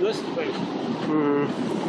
university based. Mm.